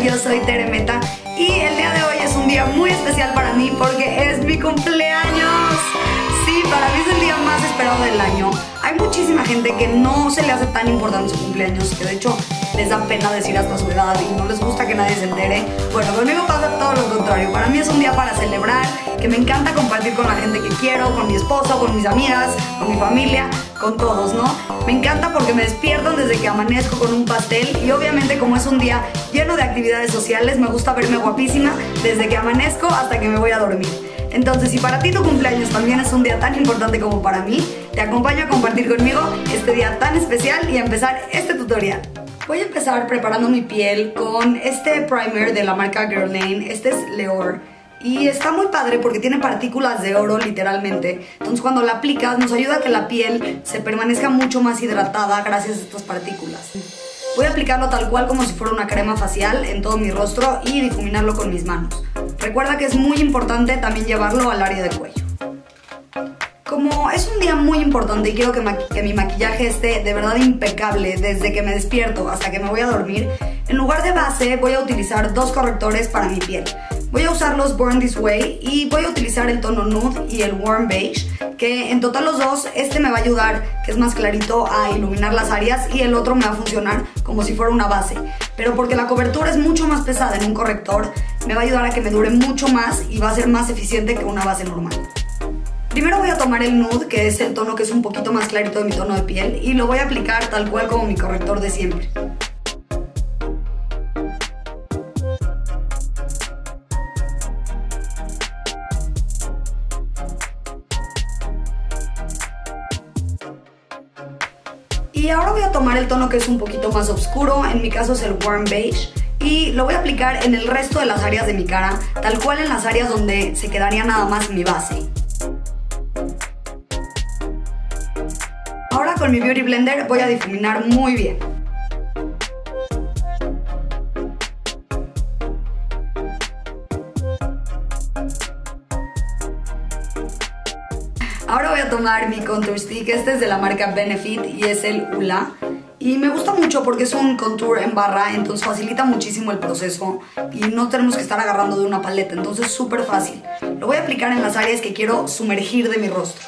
Yo soy Tere Meta y el día de hoy es un día muy especial para mí porque es mi cumpleaños. Sí, para mí es el día más esperado del año. Hay muchísima gente que no se le hace tan importante su cumpleaños, que de hecho les da pena decir hasta su edad y no les gusta que nadie se entere. Bueno, conmigo pasa todo lo contrario. Para mí es un día para celebrar, que me encanta compartir con la gente que quiero, con mi esposo, con mis amigas, con mi familia, con todos, ¿no? Me encanta porque me despiertan desde que amanezco con un pastel y obviamente como es un día lleno de actividades sociales, me gusta verme guapísima desde que amanezco hasta que me voy a dormir. Entonces, si para ti tu cumpleaños también es un día tan importante como para mí, te acompaño a compartir conmigo este día tan especial y a empezar este tutorial. Voy a empezar preparando mi piel con este primer de la marca Girl Lane. Este es Leor. Y está muy padre porque tiene partículas de oro literalmente. Entonces cuando la aplicas nos ayuda a que la piel se permanezca mucho más hidratada gracias a estas partículas. Voy a aplicarlo tal cual como si fuera una crema facial en todo mi rostro y difuminarlo con mis manos. Recuerda que es muy importante también llevarlo al área del cuello. Como es un día muy importante y quiero que, que, mi maquillaje esté de verdad impecable desde que me despierto hasta que me voy a dormir, en lugar de base voy a utilizar dos correctores para mi piel. Voy a usar los Born This Way y voy a utilizar el tono Nude y el Warm Beige, que en total los dos, este me va a ayudar, que es más clarito, a iluminar las áreas y el otro me va a funcionar como si fuera una base. Pero porque la cobertura es mucho más pesada en un corrector, me va a ayudar a que me dure mucho más y va a ser más eficiente que una base normal. Primero voy a tomar el nude, que es el tono que es un poquito más clarito de mi tono de piel, y lo voy a aplicar tal cual como mi corrector de siempre. Y ahora voy a tomar el tono que es un poquito más oscuro, en mi caso es el Warm Beige, y lo voy a aplicar en el resto de las áreas de mi cara, tal cual en las áreas donde se quedaría nada más mi base. Ahora con mi Beauty Blender voy a difuminar muy bien. Ahora voy a tomar mi contour stick, este es de la marca Benefit y es el ULA. Y me gusta mucho porque es un contour en barra, entonces facilita muchísimo el proceso y no tenemos que estar agarrando de una paleta, entonces súper fácil. Lo voy a aplicar en las áreas que quiero sumergir de mi rostro.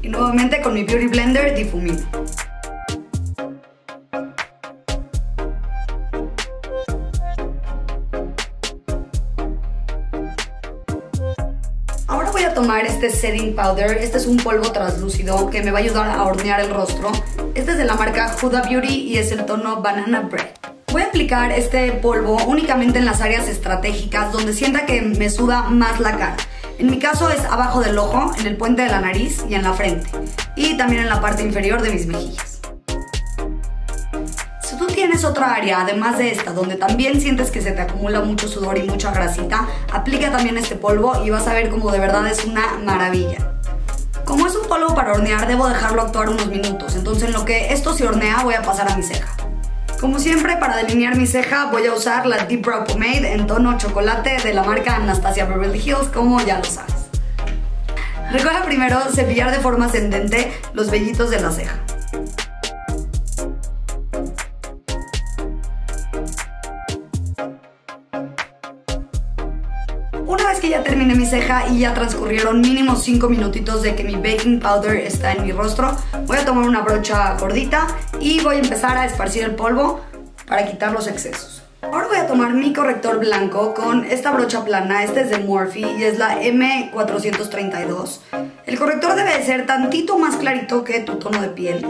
Y nuevamente con mi Beauty Blender difumino. Ahora voy a tomar este setting powder, este es un polvo translúcido que me va a ayudar a hornear el rostro. Este es de la marca Huda Beauty y es el tono Banana Bread. Voy a aplicar este polvo únicamente en las áreas estratégicas donde sienta que me suda más la cara. En mi caso es abajo del ojo, en el puente de la nariz y en la frente. Y también en la parte inferior de mis mejillas. Tienes otra área, además de esta, donde también sientes que se te acumula mucho sudor y mucha grasita, aplica también este polvo y vas a ver como de verdad es una maravilla. Como es un polvo para hornear, debo dejarlo actuar unos minutos. Entonces en lo que esto se hornea voy a pasar a mi ceja. Como siempre, para delinear mi ceja voy a usar la Deep Brow Pomade en tono chocolate de la marca Anastasia Beverly Hills, como ya lo sabes. Recuerda primero cepillar de forma ascendente los vellitos de la ceja. Una vez que ya terminé mi ceja y ya transcurrieron mínimo 5 minutitos de que mi baking powder está en mi rostro, voy a tomar una brocha gordita y voy a empezar a esparcir el polvo para quitar los excesos. Ahora voy a tomar mi corrector blanco con esta brocha plana, este es de Morphe y es la M432. El corrector debe ser tantito más clarito que tu tono de piel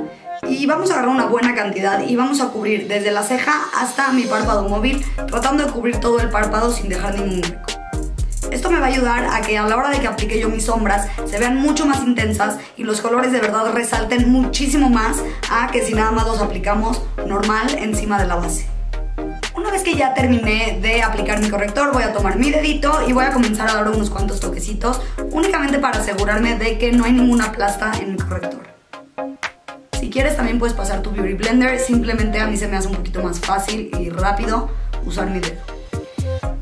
y vamos a agarrar una buena cantidad y vamos a cubrir desde la ceja hasta mi párpado móvil, tratando de cubrir todo el párpado sin dejar ningún. Esto me va a ayudar a que a la hora de que aplique yo mis sombras se vean mucho más intensas y los colores de verdad resalten muchísimo más a que si nada más los aplicamos normal encima de la base. Una vez que ya terminé de aplicar mi corrector, voy a tomar mi dedito y voy a comenzar a dar unos cuantos toquecitos, únicamente para asegurarme de que no hay ninguna plasta en mi corrector. Si quieres también puedes pasar tu Beauty Blender, simplemente a mí se me hace un poquito más fácil y rápido usar mi dedo.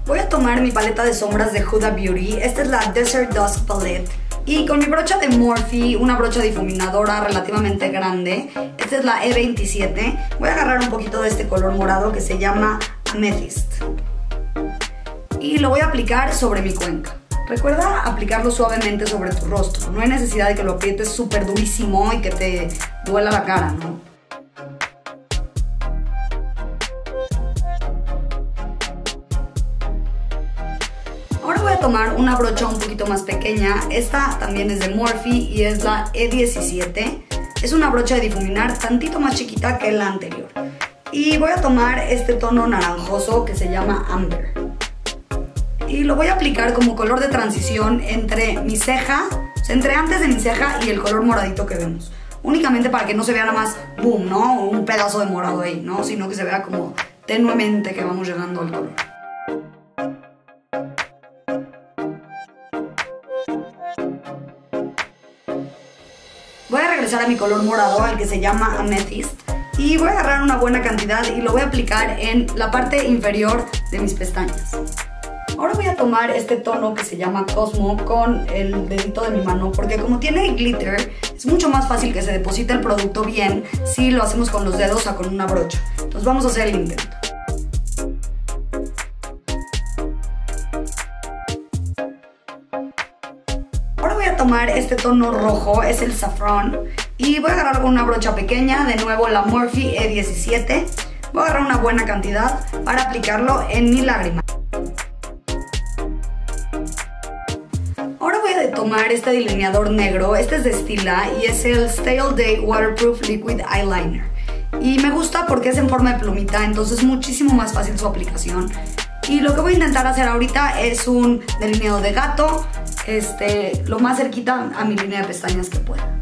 Voy a tomar mi paleta de sombras de Huda Beauty. Esta es la Desert Dusk Palette. Y con mi brocha de Morphe, una brocha difuminadora relativamente grande, Esta es la E27. Voy a agarrar un poquito de este color morado que se llama Amethyst. Y lo voy a aplicar sobre mi cuenca. Recuerda aplicarlo suavemente sobre tu rostro. No hay necesidad de que lo aprietes súper durísimo y que te duela la cara, ¿no? Tomar una brocha un poquito más pequeña. Esta también es de Morphe y es la E17. Es una brocha de difuminar tantito más chiquita que la anterior. Y voy a tomar este tono naranjoso que se llama Amber. Y lo voy a aplicar como color de transición entre mi ceja, o sea, entre antes de mi ceja y el color moradito que vemos. Únicamente para que no se vea nada más boom, ¿no? Un pedazo de morado ahí, ¿no? Sino que se vea como tenuemente que vamos llegando al color. Regresar a mi color morado, al que se llama Amethyst. Y voy a agarrar una buena cantidad y lo voy a aplicar en la parte inferior de mis pestañas. Ahora voy a tomar este tono que se llama Cosmo con el dedito de mi mano porque como tiene glitter es mucho más fácil que se deposite el producto bien si lo hacemos con los dedos o con una brocha. Entonces vamos a hacer el intento. Tomar este tono rojo, es el saffron, y voy a agarrar una brocha pequeña, de nuevo la Morphe E17. Voy a agarrar una buena cantidad para aplicarlo en mi lágrima. Ahora voy a tomar este delineador negro, este es de Stila y es el Stay All Day Waterproof Liquid Eyeliner. Y me gusta porque es en forma de plumita, entonces es muchísimo más fácil su aplicación. Y lo que voy a intentar hacer ahorita es un delineado de gato, este, lo más cerquita a mi línea de pestañas que pueda.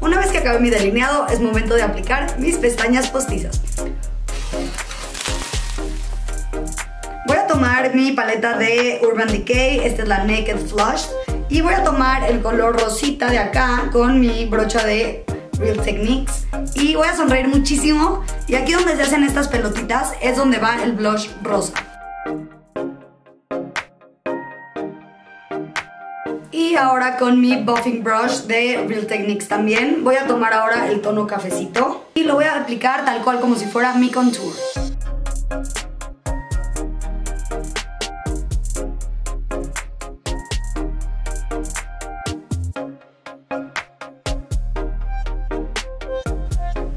Una vez que acabe mi delineado, es momento de aplicar mis pestañas postizas. Voy a tomar mi paleta de Urban Decay, esta es la Naked Flush, y voy a tomar el color rosita de acá con mi brocha de Real Techniques y voy a sonreír muchísimo y aquí donde se hacen estas pelotitas es donde va el blush rosa. Y ahora con mi buffing brush de Real Techniques también voy a tomar ahora el tono cafecito y lo voy a aplicar tal cual como si fuera mi contour.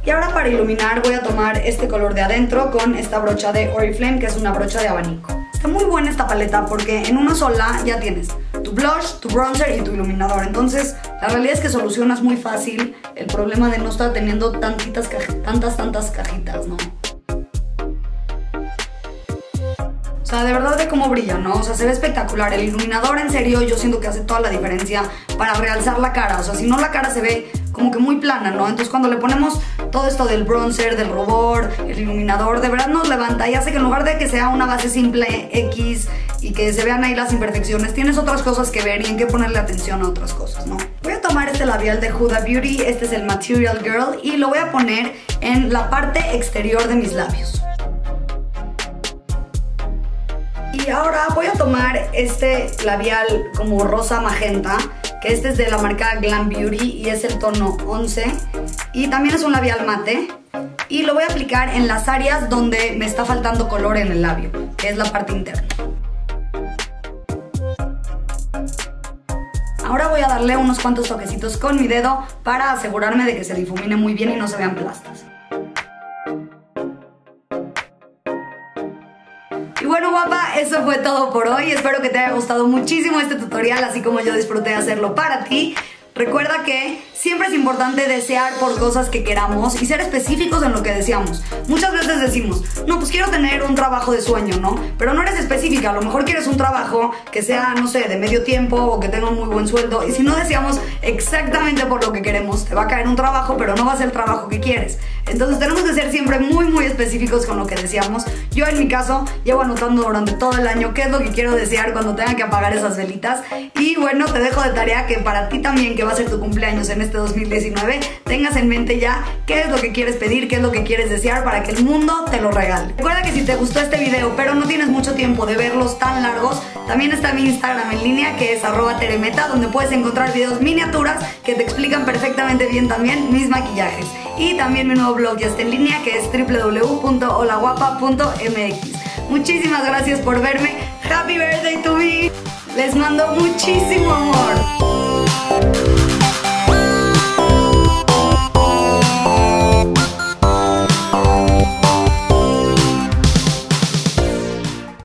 Y ahora para iluminar voy a tomar este color de adentro con esta brocha de Oriflame que es una brocha de abanico. Está muy buena esta paleta porque en una sola ya tienes tu blush, tu bronzer y tu iluminador. Entonces la realidad es que solucionas muy fácil el problema de no estar teniendo tantitas, tantas, tantas cajitas, ¿no? O sea, de verdad ve cómo brilla, ¿no? O sea, se ve espectacular. El iluminador, en serio, yo siento que hace toda la diferencia para realzar la cara. O sea, si no, la cara se ve como que muy plana, ¿no? Entonces, cuando le ponemos todo esto del bronzer, del rubor, el iluminador, de verdad nos levanta y hace que en lugar de que sea una base simple X y que se vean ahí las imperfecciones, tienes otras cosas que ver y en qué ponerle atención a otras cosas, ¿no? Voy a tomar este labial de Huda Beauty, este es el Material Girl, y lo voy a poner en la parte exterior de mis labios. Y ahora voy a tomar este labial como rosa magenta, que este es de la marca Glam Beauty y es el tono 11. Y también es un labial mate. Y lo voy a aplicar en las áreas donde me está faltando color en el labio, que es la parte interna. Ahora voy a darle unos cuantos toquecitos con mi dedo para asegurarme de que se difumine muy bien y no se vean plastas. Bueno guapa, eso fue todo por hoy. Espero que te haya gustado muchísimo este tutorial, así como yo disfruté hacerlo para ti. Recuerda que siempre es importante desear por cosas que queramos y ser específicos en lo que deseamos. Muchas veces decimos, no, pues quiero tener un trabajo de sueño, ¿no? Pero no eres específica, a lo mejor quieres un trabajo que sea, no sé, de medio tiempo o que tenga un muy buen sueldo. Y si no deseamos exactamente por lo que queremos, te va a caer un trabajo, pero no va a ser el trabajo que quieres. Entonces tenemos que ser siempre muy, muy específicos con lo que deseamos. Yo en mi caso llevo anotando durante todo el año qué es lo que quiero desear cuando tenga que apagar esas velitas. Y bueno, te dejo de tarea que para ti también, que va a ser tu cumpleaños en este 2019, tengas en mente ya qué es lo que quieres pedir, qué es lo que quieres desear para que el mundo te lo regale. Recuerda que si te gustó este video, pero no tienes mucho tiempo de verlos tan largos, también está mi Instagram en línea que es arroba teremeta, donde puedes encontrar videos miniaturas que te explican perfectamente bien también mis maquillajes. Y también mi nuevo blog ya está en línea que es www.holaguapa.mx. Muchísimas gracias por verme. Happy birthday to me. Les mando muchísimo amor.